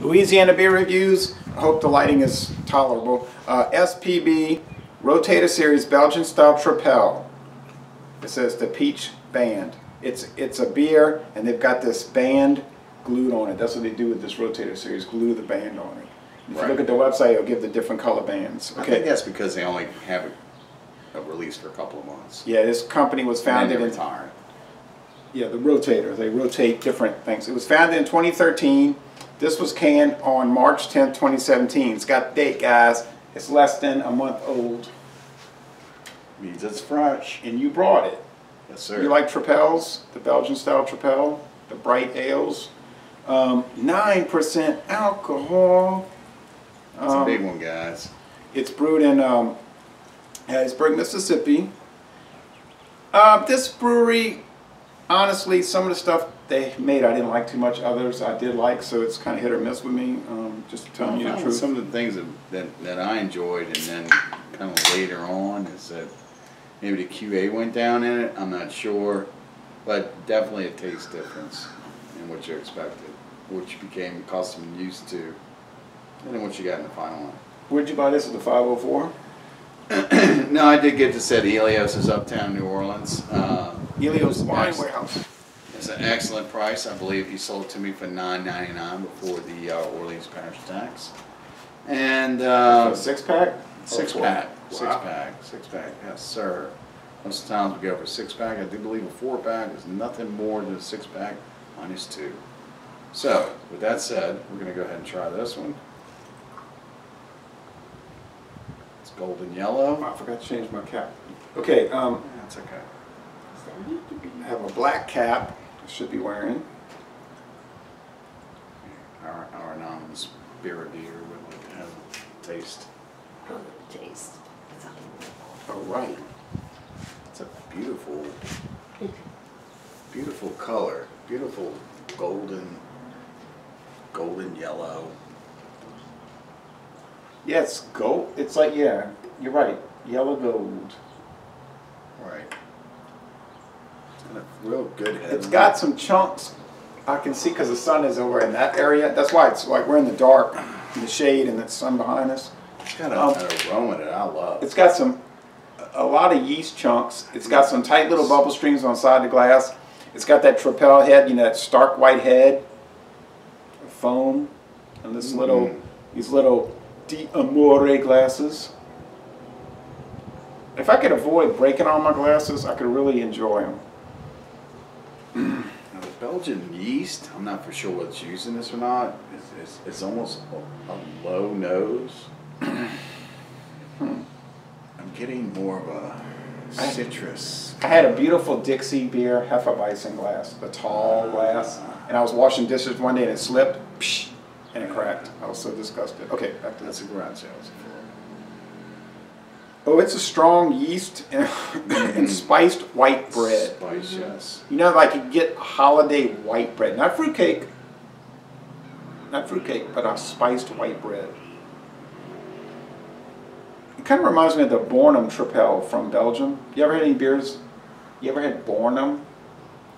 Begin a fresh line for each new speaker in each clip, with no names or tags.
Louisiana Beer Reviews. I hope the lighting is tolerable. Uh, SPB Rotator Series Belgian Style Tripel. It says the Peach Band. It's it's a beer, and they've got this band glued on it. That's what they do with this Rotator Series. Glue the band on it. If you look at the website, it'll give the different color bands.
I think
Okay.
that's because they only have it uh, released for a couple of months.
Yeah, this company was founded in. Yeah, the rotator. They rotate different things. It was founded in 2013. This was canned on March 10th, 2017. It's got date, guys. It's less than a month old.
Means it's fresh.
And you brought it.
Yes, sir.
You like Tripels, the Belgian style Tripel, the bright ales. Um, 9% alcohol.
That's a
Um,
big one, guys.
It's brewed in um, Hattiesburg, Mississippi. Uh, this brewery, honestly, some of the stuff they made I didn't like too much. Others I did like, so it's kind of hit or miss with me. Um, just telling you the truth.
Some of the things that, that, that I enjoyed and then kind of later on is that maybe the QA went down in it, I'm not sure. But definitely a taste difference in what you expected, what you became accustomed and used to, and then what you got in the final one.
Where'd you buy this at the 504?
No, I did get to set Helios is uptown New Orleans. Uh,
Helios Wine. Warehouse.
It's an excellent price. I believe he sold it to me for nine ninety nine before the uh, Orleans parish tax. And uh,
six pack?
six
Or four?
pack, six pack, six pack. Yes, sir. Most of the times we go for six pack. I do believe a four pack is nothing more than a six pack minus two. So with that said, we're gonna go ahead and try this one. It's golden yellow.
Oh, I forgot to change my cap. Okay, um,
That's okay.
I have a black cap. I should be wearing.
Our, our anonymous beer reviewer would like to have a taste.
Oh, taste. All.
All oh, right.
It's a beautiful, beautiful color, beautiful golden, golden yellow.
Yeah, it's gold. It's like yeah, you're right. Yellow gold.
Right. It's got a real good head.
It's got some chunks. I can see because the sun is over in that area. That's why it's like we're in the dark, in the shade, and the sun behind us.
It's got a,
um,
aroma that I love.
It's got some, a lot of yeast chunks. It's got some tight little bubble streams on the side of the glass. It's got that tripel head, you know, that stark white head, foam, and this little,
Mm.
these little Di Amore glasses. If I could avoid breaking all my glasses, I could really enjoy them.
Now, the Belgian yeast, I'm not for sure what's used in this or not. It's, it's, it's almost a, a low nose. Hmm. I'm getting more of a citrus.
I had a beautiful Dixie beer Hefeweizen glass, a tall ah. glass, and I was washing dishes one day and it slipped, and it cracked. I was so disgusted. Okay, back to
That's a garage sales for.
Oh, it's a strong yeast and, and spiced white bread.
Spice, yes.
You know, like you get holiday white bread, not fruitcake, not fruitcake, but a spiced white bread. It kind of reminds me of the Bornem Tripel from Belgium. You ever had any beers? You ever had Bornem?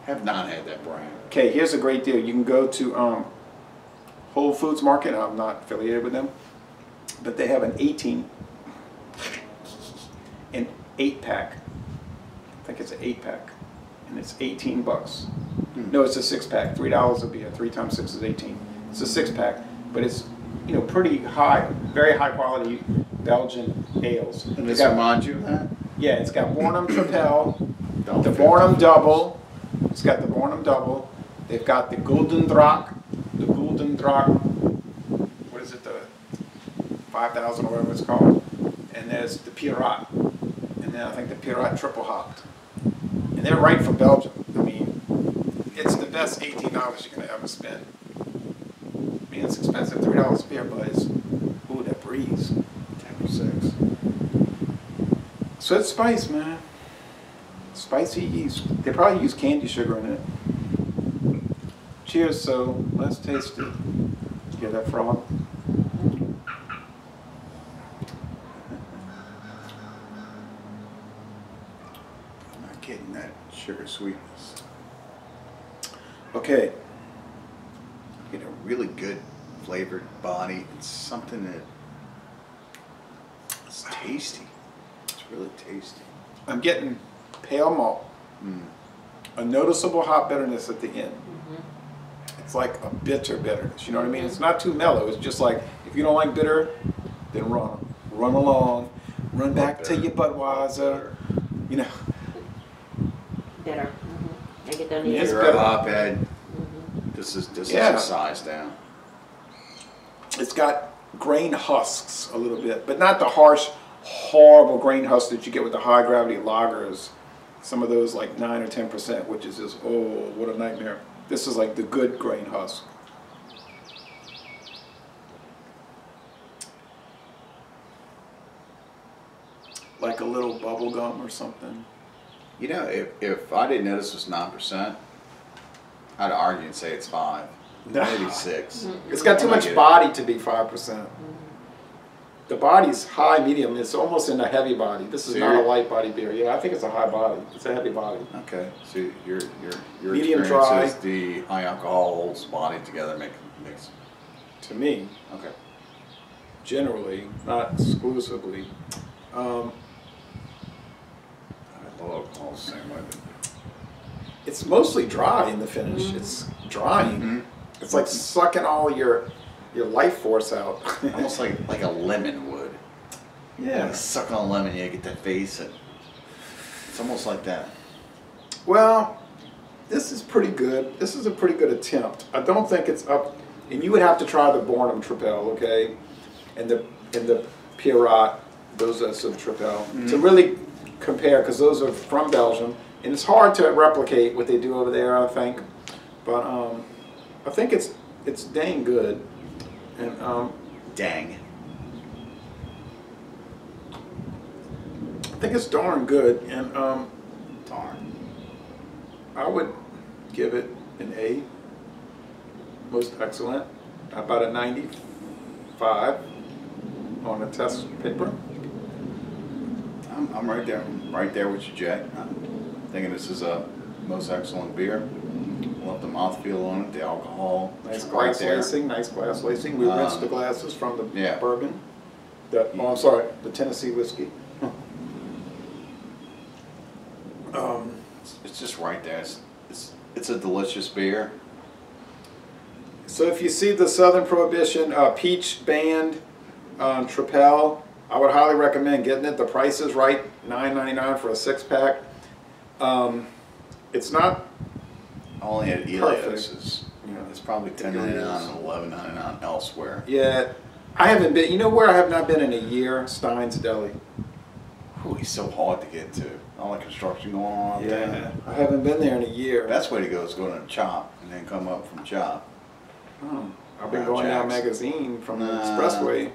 Have not had that brand.
Okay, here's a great deal. You can go to um, Whole Foods Market. I'm not affiliated with them, but they have an 18, an eight pack. I think it's an eight pack, and it's 18 bucks. Hmm. No, it's a six pack. Three dollars would be a. Three times six is 18. It's a six pack, but it's you know pretty high, very high quality Belgian ales.
And
It's
this
got-
reminds you of that?
yeah, it's got Bornem
Don't
the Bornem Double. It's got the Bornum Double. They've got the Golden Drac, the Golden Drac. What is it? The 5000 or whatever it's called. And there's the Piraat. Then I think the Piraat Triple Hopped. And they're right from Belgium. I mean, it's the best $18 you're going to ever spend. I mean, it's expensive, $3 a beer, but it's, ooh, that breeze.
Ten or six.
So it's spice, man. Spicy yeast. They probably use candi sugar in it. Cheers, so let's taste it. Hear that frog?
I'm not getting that sugar sweetness.
Okay.
Get a really good flavored body. It's something that it's tasty. It's really tasty.
I'm getting pale malt,
Mm.
a noticeable hot bitterness at the end. Mm -hmm. It's like a bitter bitterness. You know what I mean? It's not too mellow. It's just like if you don't like bitter, then run, run along, run back to your Budweiser. You know,
Bitter. Mhm. I get down to
Yes,
If
you.
you're
better.
a hotbed,
Mhm.
this is this
Yeah.
is a size down.
it's got grain husks a little bit, but not the harsh, horrible grain husks that you get with the high gravity lagers. Some of those like nine or ten percent, which is just oh, what a nightmare. This is like the good grain husk. Like a little bubble gum or something.
You know, if, if I didn't know this was nine percent, I'd argue and say it's five, maybe six.
It's got too much body to be five percent. The body's high, medium. It's almost in a heavy body. This is not a light body beer. Yeah, I think it's a high body. It's a heavy body.
Okay, so your your your
Medium
experience
dry.
is the high alcohol holds body together make makes
To me,
okay.
generally, not exclusively. Um,
I love the same way.
it's mostly dry in the finish.
Mhm.
It's drying.
Mhm.
It's like sucking all your your life force out.
Almost like like a lemon would.
yeah.
Like suck on a lemon, you get that face and it's almost like that.
Well, this is pretty good. This is a pretty good attempt. I don't think it's up, and you would have to try the Bornem Tripel, okay, and the and the Piraat, those are some Tripel, to really compare because those are from Belgium, and it's hard to replicate what they do over there. I think, but um, I think it's it's dang good, and um,
Dang.
I think it's darn good, and um,
Darn.
I would give it an A. Most excellent. About a 95 on the test paper.
I'm, right there, right there with you, Jay. I'm thinking this is a most excellent beer. Love the mouthfeel on it, the alcohol.
Nice glass
right
lacing. Nice glass lacing. We
Um,
rinsed the glasses from the
yeah.
bourbon. The, oh, I'm sorry, the Tennessee whiskey. um,
It's- It's just right there. It's, it's, it's a delicious beer.
so if you see the Southern Prohibition uh, Peach Band um, Tripel, I would highly recommend getting it. The price is right, $9.99 for a six pack. Um, it's not
Only at
Perfect.
Elios is,
Yeah.
it's probably ten ninety nine and eleven ninety nine elsewhere.
Yeah, I haven't been. You know where I have not been in a year? Stein's Deli.
Whew, he's so hard to get to. All the construction going on out there.
I haven't been there in a year.
Best way to go is go to Chop and then come up from Chop.
Oh, I've been
Brown
going down Magazine from the expressway.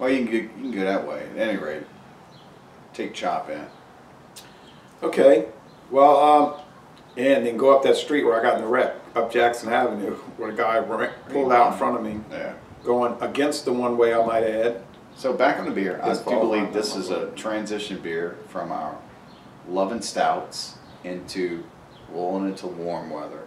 Well, you can go, you can go that way. At any rate, take Chop in.
Okay, well, um, and then go up that street where I got in the wreck, up Jackson Avenue, where the guy pulled out in front of me,
Yeah.
going against the one way I might add.
So back on the beer, I do believe this is a transition beer from our loving stouts into rolling into warm weather.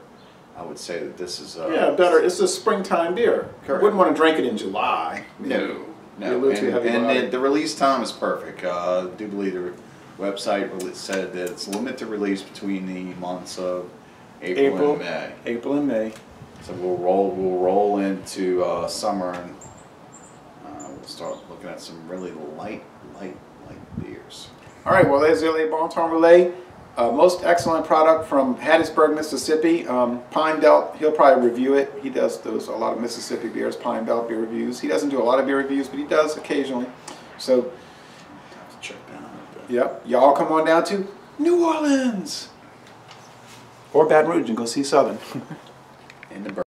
I would say that this is a
Yeah, better. It's a springtime beer.
Correct.
Wouldn't want to drink it in July.
No,
A
no,
little
and,
too heavy
and the, the release time is perfect. Uh, I do believe the website said that it's limited release between the months of April,
April.
and May.
April and May.
So we'll roll, we'll roll into uh, summer and uh, we'll start looking at some really light, light, light beers.
All right, well, there's the LA Bonton Relay. Uh, most excellent product from Hattiesburg, Mississippi. Um, Pine Belt, he'll probably review it. He does those a lot of Mississippi beers, Pine Belt beer reviews. He doesn't do a lot of beer reviews, but he does occasionally. So,
check out.
yep, y'all come on down to New Orleans or Baton Rouge and go see Southern.
In the